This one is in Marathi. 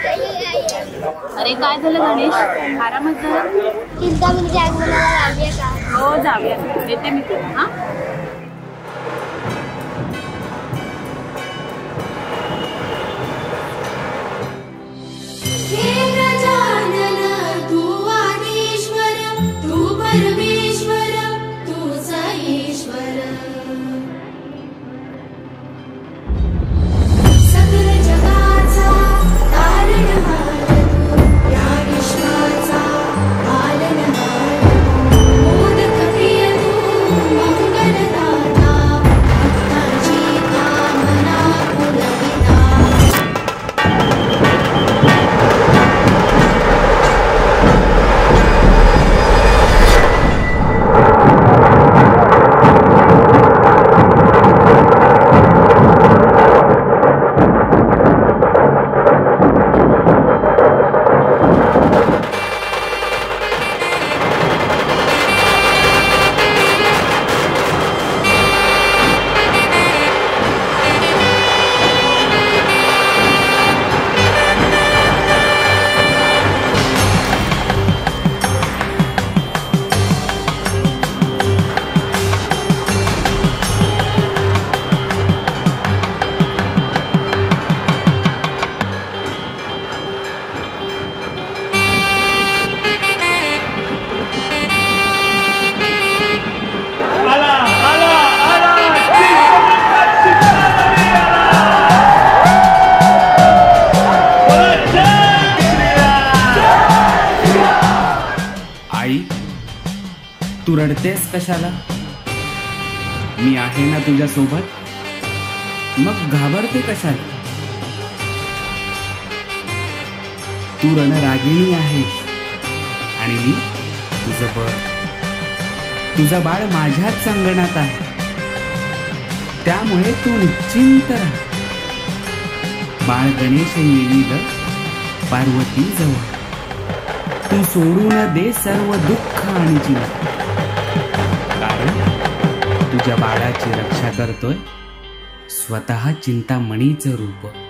अरे काय झालं गणेश? आरामात झाला चिंतामणीच्या आगमनाला लावूया का? हो जाऊया. येते मी तुला हे? तू रडतेस कशाला? मी आहे ना तुझ्या सोबत मग घाबरते कशाला? तू रणरागिणी आहेस. आणि मी तुझं बळ. तुझं बाळ माझ्याच संगणात आहे. त्यामुळे तू निश्चिंत राहा. बाळ गणेश येईल पार्वती जवळ तू सोडू न दे सर्व दुःख आणि चिंता कारण तुझ्या बाळाची रक्षा करतोय. स्वतः चिंतामणीचं रूप.